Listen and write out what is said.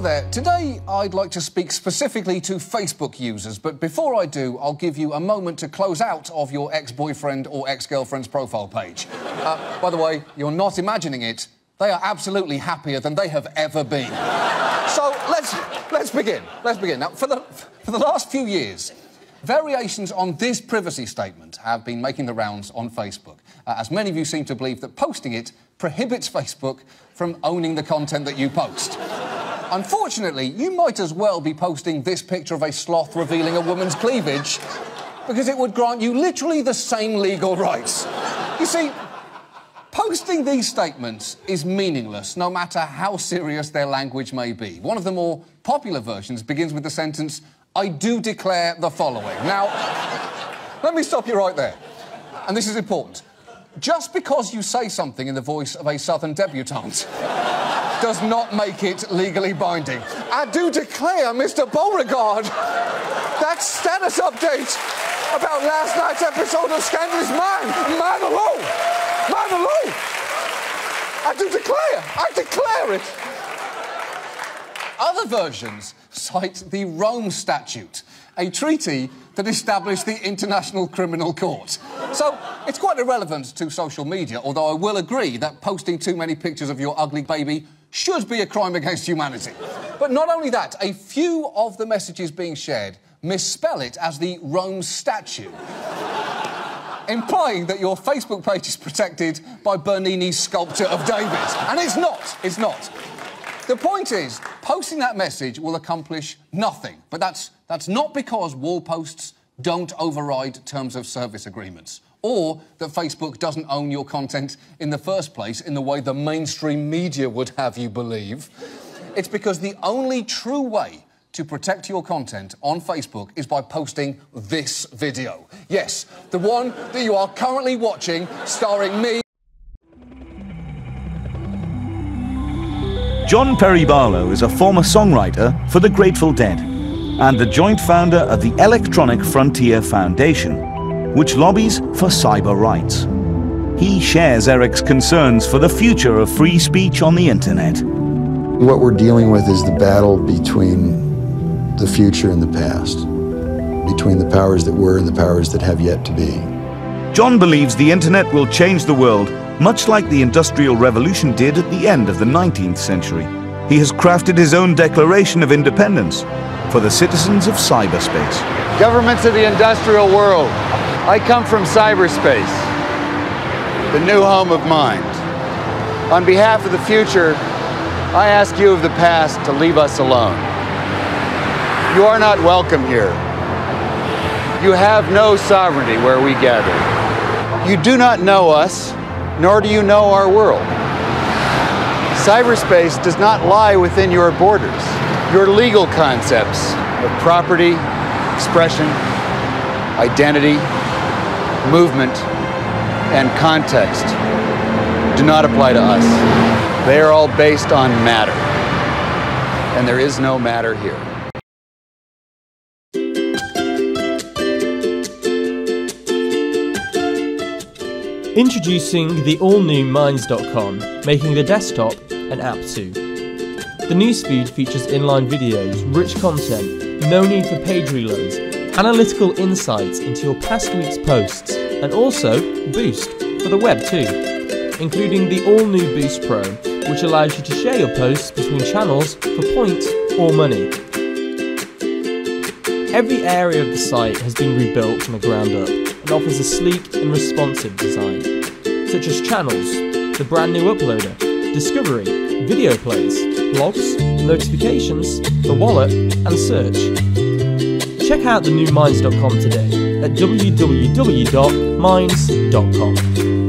there. Today, I'd like to speak specifically to Facebook users, but before I do, I'll give you a moment to close out of your ex boyfriend or ex girlfriend's profile page. Uh, by the way, you're not imagining it. They are absolutely happier than they have ever been. so let's, let's begin. Let's begin. Now, for the, for the last few years, Variations on this privacy statement have been making the rounds on Facebook, uh, as many of you seem to believe that posting it prohibits Facebook from owning the content that you post. Unfortunately, you might as well be posting this picture of a sloth revealing a woman's cleavage because it would grant you literally the same legal rights. You see, posting these statements is meaningless no matter how serious their language may be. One of the more popular versions begins with the sentence, I do declare the following. Now, let me stop you right there. And this is important. Just because you say something in the voice of a southern debutante does not make it legally binding. I do declare, Mr. Beauregard, that status update about last night's episode of Scandal is mine. Mine alone. Mine alone. I do declare. I declare it. Other versions cite the Rome Statute, a treaty that established the International Criminal Court. So it's quite irrelevant to social media, although I will agree that posting too many pictures of your ugly baby should be a crime against humanity. But not only that, a few of the messages being shared misspell it as the Rome Statue. implying that your Facebook page is protected by Bernini's sculpture of David. And it's not. It's not. The point is, posting that message will accomplish nothing. But that's, that's not because wall posts don't override terms of service agreements or that Facebook doesn't own your content in the first place in the way the mainstream media would have you believe. It's because the only true way to protect your content on Facebook is by posting this video. Yes, the one that you are currently watching, starring me. John Perry Barlow is a former songwriter for the Grateful Dead and the joint founder of the Electronic Frontier Foundation, which lobbies for cyber rights. He shares Eric's concerns for the future of free speech on the internet. What we're dealing with is the battle between the future and the past, between the powers that were and the powers that have yet to be. John believes the internet will change the world much like the Industrial Revolution did at the end of the 19th century. He has crafted his own Declaration of Independence for the citizens of cyberspace. Governments of the industrial world, I come from cyberspace, the new home of mind. On behalf of the future, I ask you of the past to leave us alone. You are not welcome here. You have no sovereignty where we gather. You do not know us, nor do you know our world. Cyberspace does not lie within your borders. Your legal concepts of property, expression, identity, movement, and context do not apply to us. They are all based on matter, and there is no matter here. Introducing the all-new Minds.com, making the desktop an app too. The newsfeed features inline videos, rich content, no need for page reloads, analytical insights into your past week's posts, and also Boost for the web too, including the all-new Boost Pro, which allows you to share your posts between channels for points or money. Every area of the site has been rebuilt from the ground up and offers a sleek and responsive design, such as channels, the brand new uploader, discovery, video plays, blogs, notifications, the wallet, and search. Check out the new Minds.com today at www.minds.com.